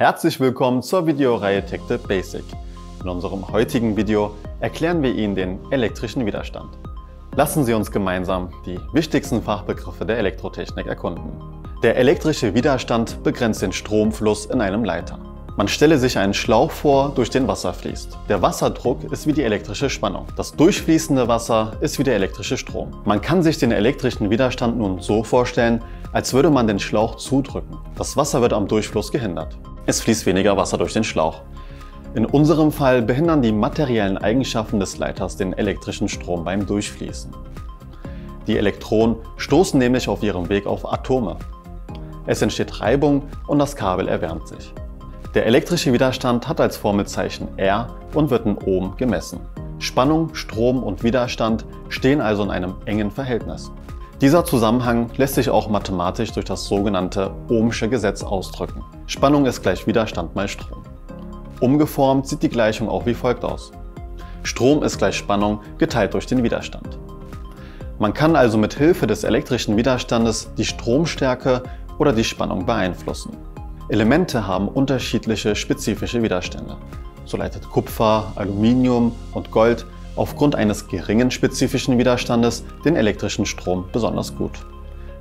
Herzlich willkommen zur Videoreihe TechTip Basic. In unserem heutigen Video erklären wir Ihnen den elektrischen Widerstand. Lassen Sie uns gemeinsam die wichtigsten Fachbegriffe der Elektrotechnik erkunden. Der elektrische Widerstand begrenzt den Stromfluss in einem Leiter. Man stelle sich einen Schlauch vor, durch den Wasser fließt. Der Wasserdruck ist wie die elektrische Spannung. Das durchfließende Wasser ist wie der elektrische Strom. Man kann sich den elektrischen Widerstand nun so vorstellen, als würde man den Schlauch zudrücken. Das Wasser wird am Durchfluss gehindert. Es fließt weniger Wasser durch den Schlauch. In unserem Fall behindern die materiellen Eigenschaften des Leiters den elektrischen Strom beim Durchfließen. Die Elektronen stoßen nämlich auf ihrem Weg auf Atome. Es entsteht Reibung und das Kabel erwärmt sich. Der elektrische Widerstand hat als Formelzeichen R und wird in Ohm gemessen. Spannung, Strom und Widerstand stehen also in einem engen Verhältnis. Dieser Zusammenhang lässt sich auch mathematisch durch das sogenannte Ohmsche Gesetz ausdrücken. Spannung ist gleich Widerstand mal Strom. Umgeformt sieht die Gleichung auch wie folgt aus. Strom ist gleich Spannung geteilt durch den Widerstand. Man kann also mit Hilfe des elektrischen Widerstandes die Stromstärke oder die Spannung beeinflussen. Elemente haben unterschiedliche spezifische Widerstände. So leitet Kupfer, Aluminium und Gold aufgrund eines geringen spezifischen Widerstandes den elektrischen Strom besonders gut.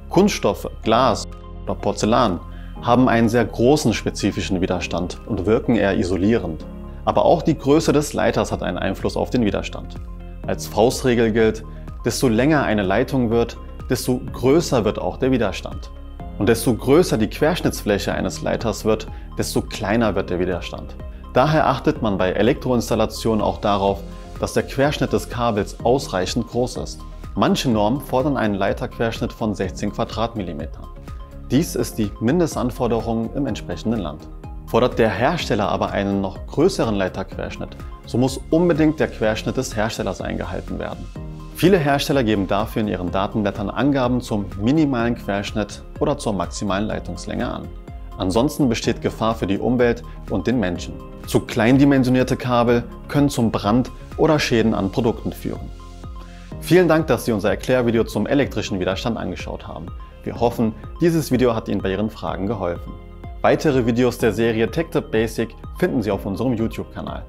Kunststoffe, Glas oder Porzellan haben einen sehr großen spezifischen Widerstand und wirken eher isolierend. Aber auch die Größe des Leiters hat einen Einfluss auf den Widerstand. Als Faustregel gilt, desto länger eine Leitung wird, desto größer wird auch der Widerstand. Und desto größer die Querschnittsfläche eines Leiters wird, desto kleiner wird der Widerstand. Daher achtet man bei Elektroinstallationen auch darauf, dass der Querschnitt des Kabels ausreichend groß ist. Manche Normen fordern einen Leiterquerschnitt von 16 Quadratmillimetern. Dies ist die Mindestanforderung im entsprechenden Land. Fordert der Hersteller aber einen noch größeren Leiterquerschnitt, so muss unbedingt der Querschnitt des Herstellers eingehalten werden. Viele Hersteller geben dafür in ihren Datenblättern Angaben zum minimalen Querschnitt oder zur maximalen Leitungslänge an. Ansonsten besteht Gefahr für die Umwelt und den Menschen. Zu kleindimensionierte Kabel können zum Brand oder Schäden an Produkten führen. Vielen Dank, dass Sie unser Erklärvideo zum elektrischen Widerstand angeschaut haben. Wir hoffen, dieses Video hat Ihnen bei Ihren Fragen geholfen. Weitere Videos der Serie TechTip Basic finden Sie auf unserem YouTube-Kanal.